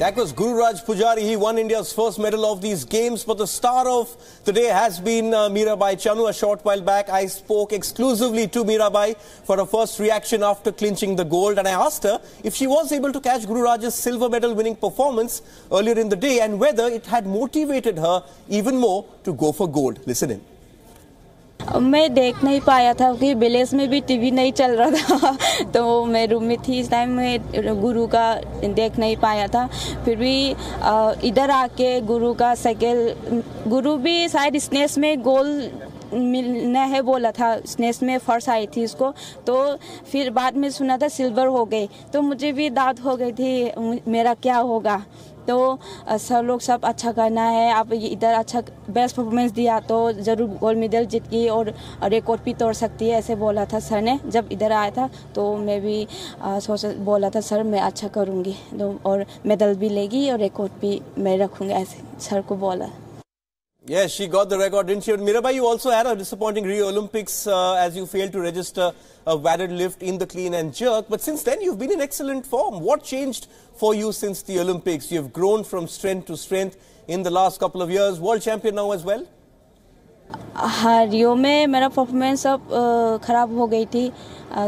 That was Guru Gururaj Pujari. He won India's first medal of these games. But the star of today has been uh, Mirabai Chanu. A short while back, I spoke exclusively to Mirabai for her first reaction after clinching the gold. And I asked her if she was able to catch Guru Gururaj's silver medal winning performance earlier in the day and whether it had motivated her even more to go for gold. Listen in. मैं देख नहीं पाया था कि village में भी TV नहीं चल रहा था। तो मैं रूम में थी, इस टाइम में गुरु का देख नहीं पाया था। फिर भी इधर आके गुरु का साइकिल गुरु भी शायद स्नेस में गोल मिलना है बोला था। स्नेस में फ़र्स्ट आई थी उसको। तो फिर बाद में सुना था सिल्वर हो गई। तो मुझे भी दाद हो गई थी, मेरा क्या होगा? तो सब लोग सब अच्छा करना है। आप इधर अच्छा बेस्ट परफॉर्मेंस दिया तो ज़रूर गोल्ड मेडल जीत गई और रिकॉर्ड भी तोड़ सकती है, ऐसे बोला था सर ने। जब इधर आया था तो मैं भी सोच, बोला था, सर, मैं अच्छा करूँगी। तो और मेडल भी लेगी और रिकॉर्ड भी मैं रखूँगी, ऐसे सर को बोला। Yes, she got the record, didn't she? Mirabai, you also had a disappointing Rio Olympics uh, as you failed to register a wadded lift in the clean and jerk. But since then, you've been in excellent form. What changed for you since the Olympics? You've grown from strength to strength in the last couple of years. World champion now as well? हाँ Rio में मेरा performance सब ख़राब हो गई थी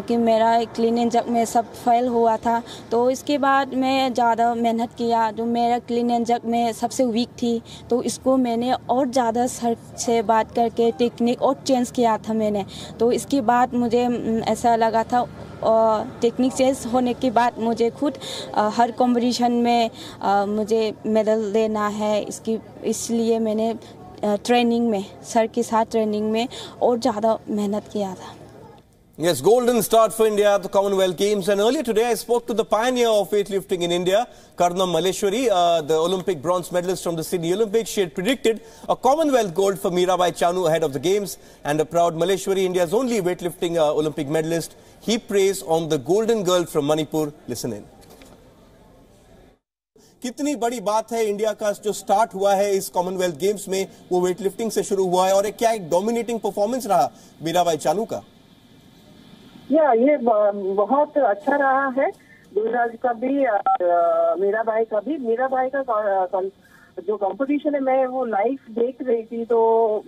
कि मेरा क्लीन एंड जग में सब फेल हुआ था। तो इसके बाद मैं ज़्यादा मेहनत किया, जो मेरा क्लीन एंड जग में सबसे वीक थी तो इसको मैंने और ज़्यादा सर से बात करके टेक्निक और चेंज किया था मैंने। तो इसके बाद मुझे ऐसा लगा था टेक्निक चेंज होने के बाद मुझे खुद हर कंपटीशन में मुझे मेडल देना है। इसकी, इसलिए मैंने ट्रेनिंग में सर के साथ ट्रेनिंग में और ज़्यादा मेहनत किया था Yes, golden start for India at the Commonwealth Games. And earlier today, I spoke to the pioneer of weightlifting in India, Karnam Maleshwari, uh, the Olympic bronze medalist from the Sydney Olympics. She had predicted a Commonwealth gold for Mirabai Chanu ahead of the Games. And a proud Maleshwari, India's only weightlifting uh, Olympic medalist, he prays on the golden girl from Manipur. Listen in. कितनी बड़ी बात है India का जो start हुआ है इस Commonwealth games में, वो वेट लिफ्टिंग से शुरू हुआ है और क्या एक डोमिनेटिंग परफॉर्मेंस रहा मीराबाई चानू का? या, ये बहुत अच्छा रहा है। गुजरात का भी मीरा भाई का भी। मीरा भाई का जो कंपटीशन है, मैं वो लाइव देख रही थी तो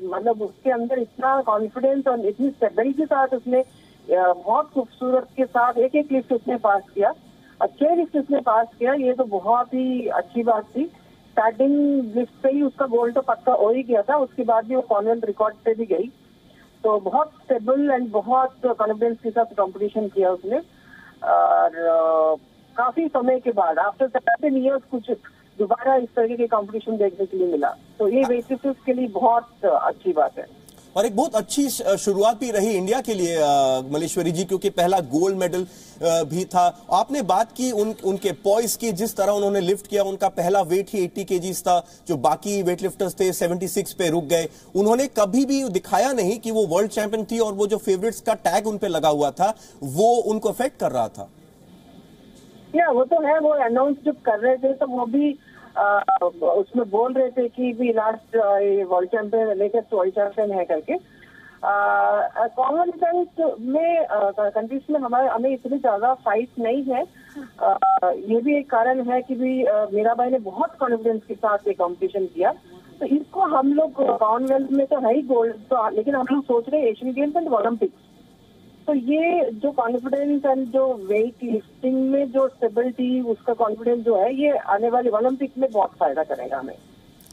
मतलब उसके अंदर इतना कॉन्फिडेंस और इतनी स्टेबिलिटी के साथ उसने बहुत खूबसूरत के साथ एक एक लिफ्ट उसने पास किया। अच्छे लिफ्ट उसने पास किया, ये तो बहुत ही अच्छी बात थी। स्टार्टिंग लिफ्ट पे ही उसका गोल्ड तो पक्का हो ही गया था, उसके बाद भी वो कॉन्वेंट रिकॉर्ड पे भी गई। तो बहुत स्टेबल एंड बहुत कॉन्फिडेंस के साथ कंपटीशन किया उसने। और काफ़ी समय के बाद आफ्टर सेवन ईयर्स कुछ दोबारा इस तरह के कंपटीशन देखने के लिए मिला। तो ये वेट के लिए बहुत अच्छी बात है। और एक बहुत अच्छी शुरुआत भी रही इंडिया के लिए मलेश्वरी जी, क्योंकि पहला गोल्ड मेडल भी था। आपने बात की उन, उनके पॉइस की, जिस तरह उन्होंने लिफ्ट किया, उनका पहला वेट ही 80 के था, जो बाकी वेट लिफ्टर्स थे 76 पे रुक गए। उन्होंने कभी भी दिखाया नहीं कि वो वर्ल्ड चैंपियन थी और वो जो फेवरेट्स का टैग उन पे लगा हुआ था, वो उनको अफेक्ट कर रहा था। या वो तो है, वो अनाउंस जब कर रहे थे तो वो भी उसमें बोल रहे थे कि भी last world champion latest world champion है करके। कॉमनवेल्थ में कंट्रीज़ में हमारे, हमें इतनी ज़्यादा फाइट नहीं है। ये भी एक कारण है कि भी मीरा भाई ने बहुत कॉन्फिडेंस के साथ ये कंपटीशन किया। तो इसको हम लोग कॉमनवेल्थ में तो है ही गोल्ड तो लेकिन हम लोग सोच रहे हैं एशियन गेम्स एंड ओलंपिक्स तो ये जो कॉन्फिडेंस एंड जो वेट लिफ्टिंग में जो स्टेबिलिटी उसका कॉन्फिडेंस जो है, ये आने वाले ओलंपिक में बहुत फ़ायदा करेगा हमें।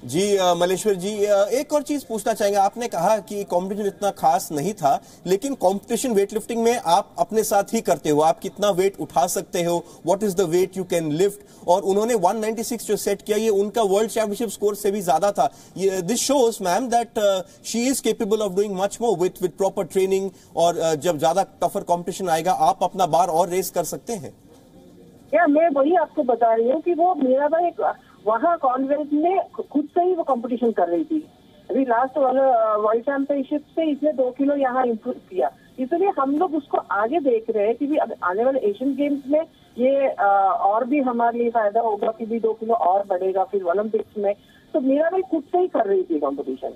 जी मलेश्वर जी एक और चीज़ पूछना चाहेंगे। आपने कहा कि कंपटीशन इतना खास नहीं था लेकिन कंपटीशन वेट लिफ्टिंग में आप अपने साथ ही करते हो। आप कितना वेट उठा सकते हो? What is the weight you can lift और उन्होंने 196 जो सेट किया ये उनका वर्ल्ड चैंपियनशिप स्कोर से भी ज़्यादा था। This shows ma'am that she is capable of doing much more with with proper training और uh, जब ज़्यादा टफर कॉम्पिटिशन आएगा आप अपना बार और रेस कर सकते हैं। क्या मैं वही आपको बता रही हूँ कि वो मेरा भाई वहाँ कॉन्वेंट में खुद से ही वो कंपटीशन कर रही थी। अभी लास्ट वर्ल्ड चैंपियनशिप से इसने दो किलो यहाँ इंप्रूव किया। इसलिए हम लोग उसको आगे देख रहे हैं कि भी आने वाले एशियन गेम्स में ये और भी हमारे लिए फ़ायदा होगा कि भी दो किलो और बढ़ेगा फिर ओलंपिक्स में। तो मीरा भाई खुद से ही कर रही थी कॉम्पिटिशन